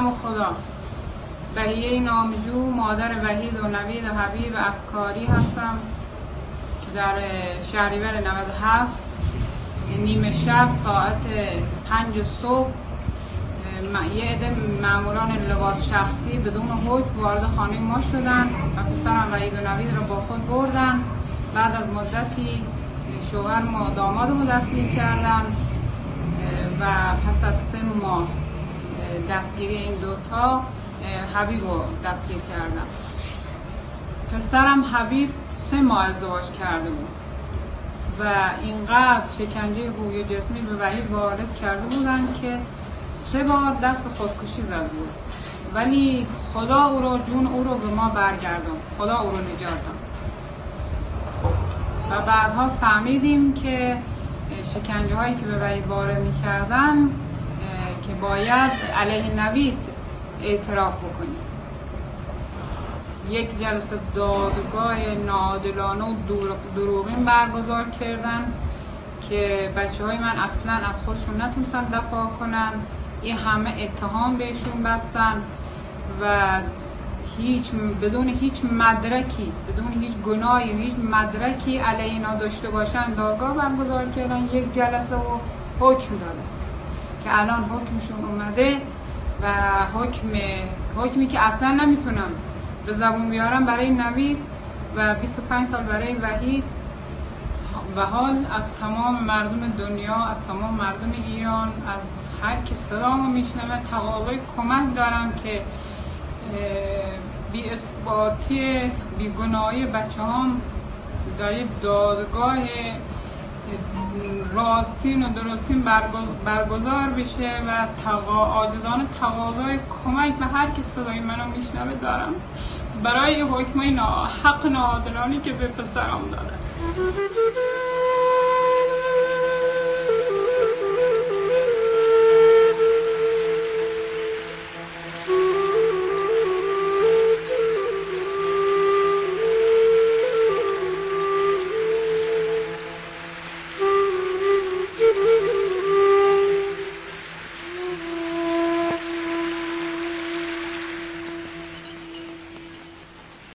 خدا. بهیه نامجو مادر وحید و نوید و حبیب و افکاری هستم. در شهریور 97 نیمه شب ساعت پنج صبح یه عده معمولان لباس شخصی بدون حکم وارد خانه ما شدن و پسرم وحید و نوید رو با خود بردن. بعد از مدتی شوهر ما داماد دستگیر کردن و پس از سه ماه دستگیری این دوتا حبیب رو دستگیر کردم. پسرم حبیب سه ماه ازدواج کرده بود و اینقدر شکنجه روی جسمی به وحید وارد کرده بودن که سه بار دست خودکشی زد بود. ولی خدا او رو جون او رو به ما برگردون خدا او رو نجات داد و بعدها فهمیدیم که شکنجه هایی که به وحید وارد می‌کردن که باید علیه نوید اعتراف بکنیم. یک جلسه دادگاه نادلانه و دروغین برگزار کردن که بچه های من اصلا از خودشون نتونستن دفاع کنن. این همه اتهام بهشون بستن و هیچ بدون هیچ مدرکی بدون هیچ گناهی هیچ مدرکی علیه اینا داشته باشن دادگاه برگزار کردن یک جلسه و حکم دادن. که الان حکمشون اومده و حکم حکمی که اصلا نمی‌تونم به زبون بیارم برای نوید و 25 سال برای وحید و حال از تمام مردم دنیا از تمام مردم ایران از هر که صدامو میشنوه تقاضای کمک دارم که بی اثباتی بی گناهی بچه هم در دادگاه راستین و درستین برگزار بشه و تقا آجزان تقاضای کمک به هر که صدای منو میشنوه دارم. برای حکم حق ناعادلانی که به پسرم داره